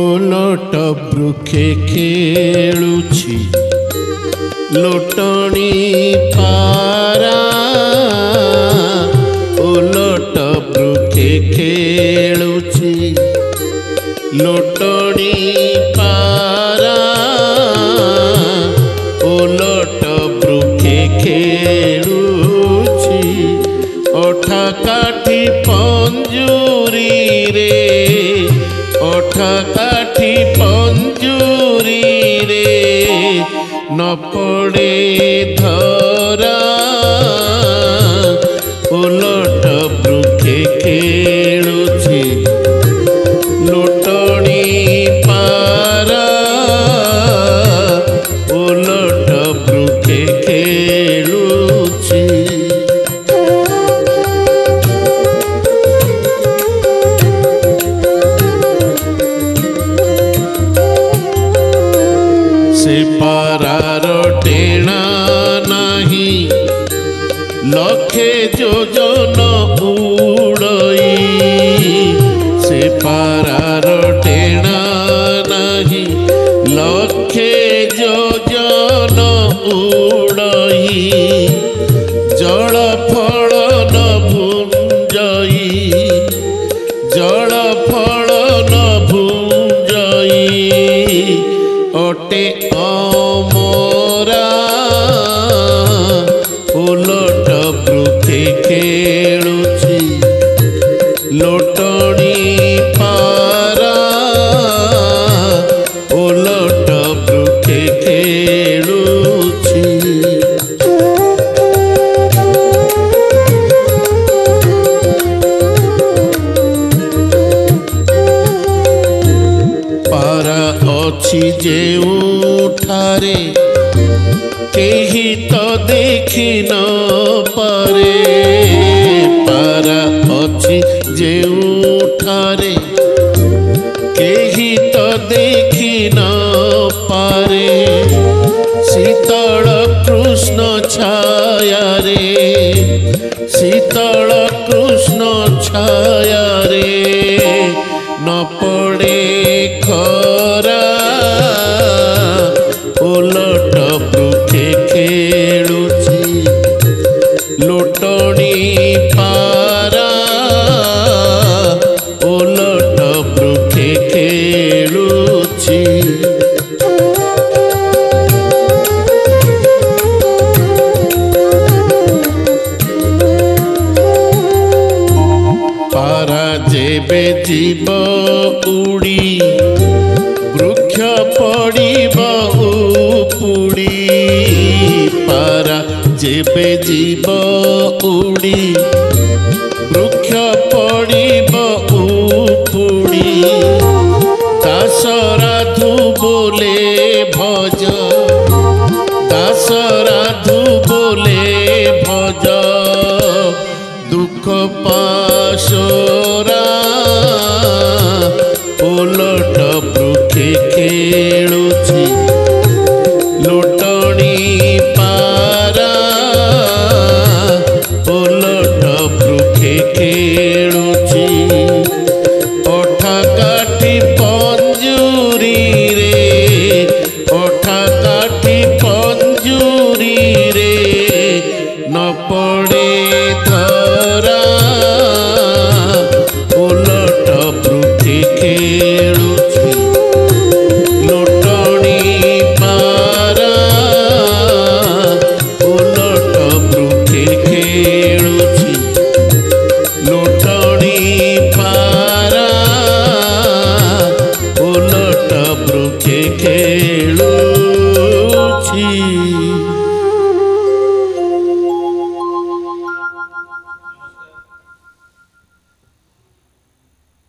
ଓଲଟ ବୃକ୍ଷେ ଖେଳୁଛି ଲୋଟଣି ପାରା ଓଲଟ ବୃକ୍ଷେ ଖେଳୁଛି ଲୋଟଣି ପାରା ଓଲଟ ବୃକ୍ଷେ ଖେଳୁଛି ଅଠା କାଠି ପଞ୍ଜୁରୀରେ কাঠা কাঠি পঞ্জুরি রে নপড়ে পড়ে ধরা ওলট বৃক্ষে খেলুছে লোটনি পারা ওলট বৃক্ষে ତେଣା ନାହିଁ ଲକ୍ଷେ ଯୋଜନ ଉଡ଼ଇ ସେ ପାରାର ଟେଣା ওটে অমরা ফুলট বৃথে খেলুছি লোটনি পা ଅଛି ଯେ ଉଠାରେ କେହି ତ ଦେଖି ନ ପାରେ ପାରା ଅଛି ଯେ ଉଠାରେ କେହି ତ ଦେଖି ନ ପାରେ ଶୀତଳ କୃଷ୍ଣ ଛାୟାରେ ଶୀତଳ କୃଷ୍ଣ ছায়ারে ନ ପଡ଼େ ଯେବେ ଯିବ ଉଡ଼ି ବୃକ୍ଷ ପଡ଼ିବ ପାରା ଯେବେ ଯିବ ଉଡ଼ି ବୃକ୍ଷ ପଡ଼ିବ ଉପୁଡ଼ି ଦାସରାଧୁ ବୋଲେ ଭଜ ଦାସରାଧୁ ବୋଲେ ଭଜ ଦୁଃଖ ପାଶରା ଓଲଟ ବୃକ୍ଷେ